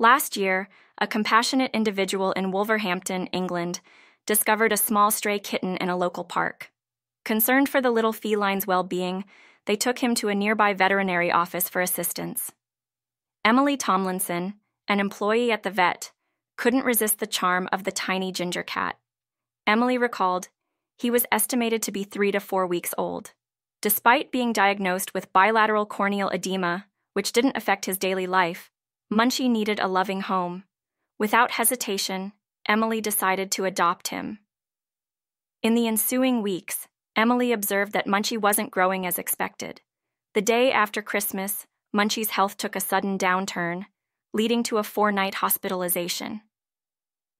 Last year, a compassionate individual in Wolverhampton, England, discovered a small stray kitten in a local park. Concerned for the little feline's well being, they took him to a nearby veterinary office for assistance. Emily Tomlinson, an employee at the vet, couldn't resist the charm of the tiny ginger cat. Emily recalled he was estimated to be three to four weeks old. Despite being diagnosed with bilateral corneal edema, which didn't affect his daily life, Munchie needed a loving home. Without hesitation, Emily decided to adopt him. In the ensuing weeks, Emily observed that Munchie wasn't growing as expected. The day after Christmas, Munchie's health took a sudden downturn, leading to a four night hospitalization.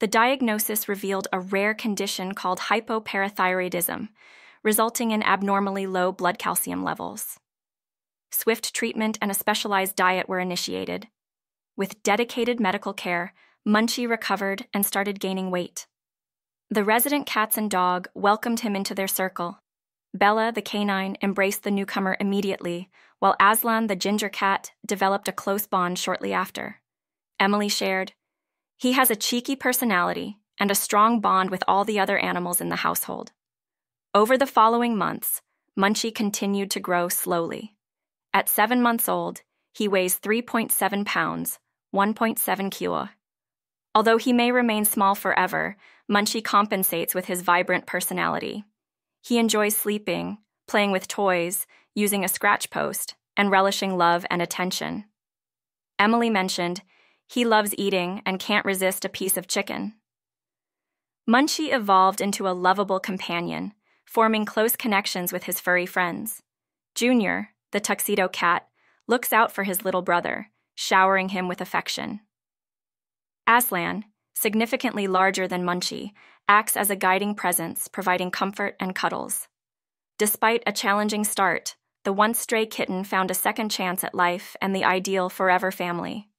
The diagnosis revealed a rare condition called hypoparathyroidism, resulting in abnormally low blood calcium levels. Swift treatment and a specialized diet were initiated. With dedicated medical care, Munchie recovered and started gaining weight. The resident cats and dog welcomed him into their circle. Bella, the canine, embraced the newcomer immediately, while Aslan, the ginger cat, developed a close bond shortly after. Emily shared, He has a cheeky personality and a strong bond with all the other animals in the household. Over the following months, Munchie continued to grow slowly. At seven months old, he weighs 3.7 pounds, 1.7 kilo. Although he may remain small forever, Munchie compensates with his vibrant personality. He enjoys sleeping, playing with toys, using a scratch post, and relishing love and attention. Emily mentioned he loves eating and can't resist a piece of chicken. Munchie evolved into a lovable companion, forming close connections with his furry friends. Junior, the tuxedo cat, looks out for his little brother, showering him with affection. Aslan, significantly larger than Munchie, acts as a guiding presence, providing comfort and cuddles. Despite a challenging start, the once stray kitten found a second chance at life and the ideal forever family.